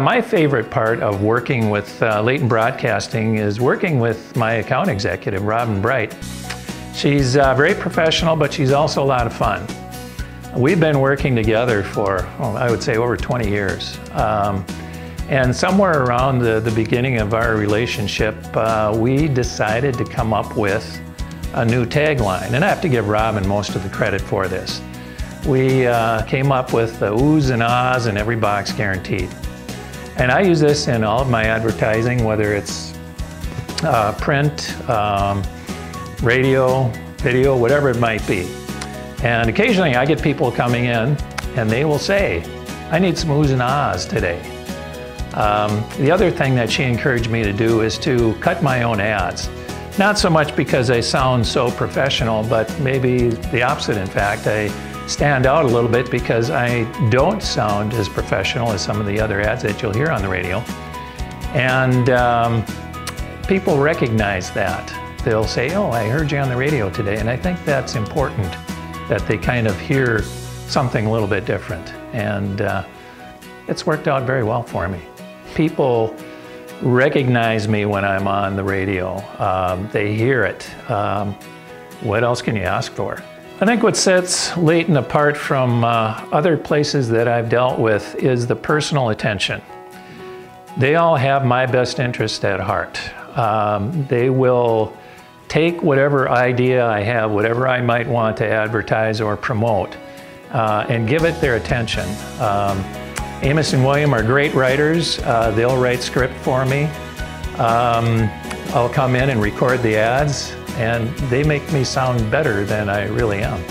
My favorite part of working with uh, Leighton Broadcasting is working with my account executive, Robin Bright. She's uh, very professional, but she's also a lot of fun. We've been working together for, well, I would say, over 20 years. Um, and somewhere around the, the beginning of our relationship, uh, we decided to come up with a new tagline. And I have to give Robin most of the credit for this. We uh, came up with the oohs and ahs and every box guaranteed. And I use this in all of my advertising, whether it's uh, print, um, radio, video, whatever it might be. And occasionally I get people coming in and they will say, I need some oohs and ahs today. Um, the other thing that she encouraged me to do is to cut my own ads. Not so much because they sound so professional, but maybe the opposite, in fact. I stand out a little bit because I don't sound as professional as some of the other ads that you'll hear on the radio. And um, people recognize that. They'll say, oh, I heard you on the radio today. And I think that's important that they kind of hear something a little bit different. And uh, it's worked out very well for me. People recognize me when I'm on the radio. Um, they hear it. Um, what else can you ask for? I think what sets Leighton apart from uh, other places that I've dealt with is the personal attention. They all have my best interest at heart. Um, they will take whatever idea I have, whatever I might want to advertise or promote, uh, and give it their attention. Um, Amos and William are great writers. Uh, they'll write script for me. Um, I'll come in and record the ads and they make me sound better than I really am.